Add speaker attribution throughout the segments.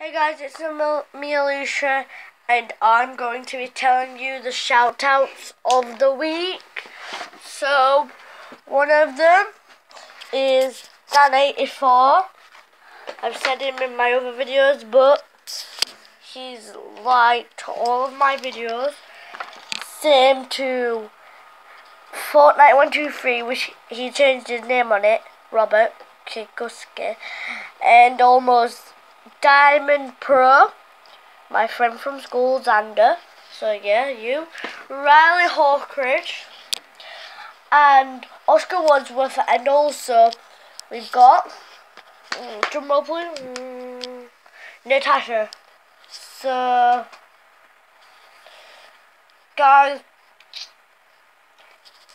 Speaker 1: Hey guys, it's me Alicia, and I'm going to be telling you the shout outs of the week. So, one of them is Dan84. I've said him in my other videos, but he's liked all of my videos. Same to Fortnite123, which he changed his name on it, Robert Kikuski, and almost Diamond Pro, my friend from school, Xander. So yeah, you, Riley Hawkridge, and Oscar Wadsworth, and also we've got mm, drumroll please, mm, Natasha. So guys,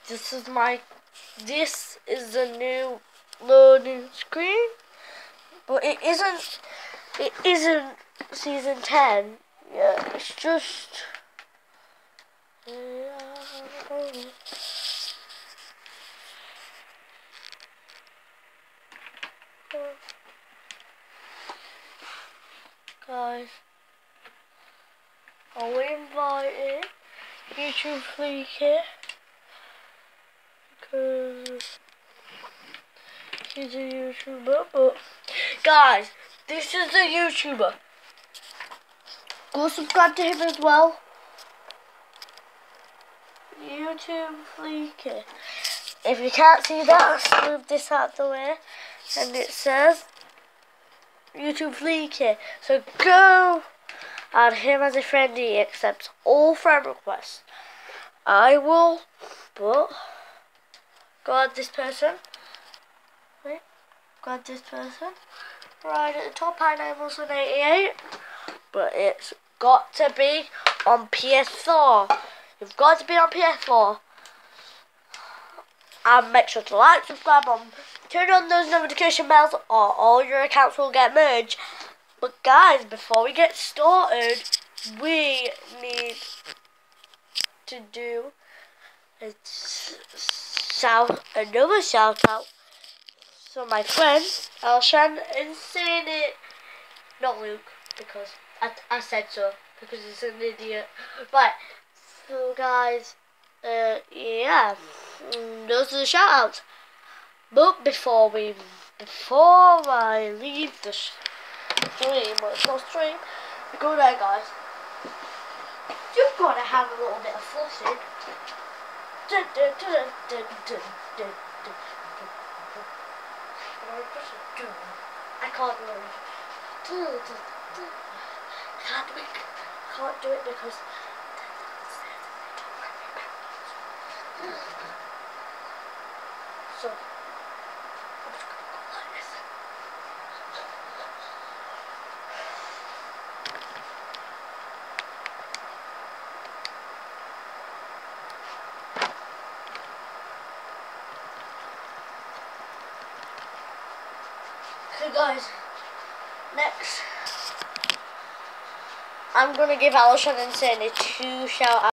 Speaker 1: this is my, this is the new loading screen, but it isn't it isn't season 10. Yeah, it's just... Guys, are we invited YouTube Fleek here? Because he's a YouTuber, but guys, this is a YouTuber. Go subscribe to him as well. YouTube Fleeky. If you can't see that, I'll move this out the way. And it says YouTube Fleeky. So go add him as a friend. He accepts all friend requests. I will, but go add this person. Wait, go add this person right at the top. I know was an 88, but it's got to be on PS4. You've got to be on PS4. And make sure to like, subscribe, and turn on those notification bells, or all your accounts will get merged. But guys, before we get started, we need to do a shout, another shout out so my friends, Alshan and it, not Luke, because I, I said so, because he's an idiot. But, so guys, uh, yeah, those are the shout outs. But before we, before I leave the stream, well it's not stream, go there guys. You've got to have a little bit of flushing. Dun, dun, dun, I can't move. Can't do it. Can't do it because so So guys, next, I'm gonna give Alishon and Sandy two shout outs.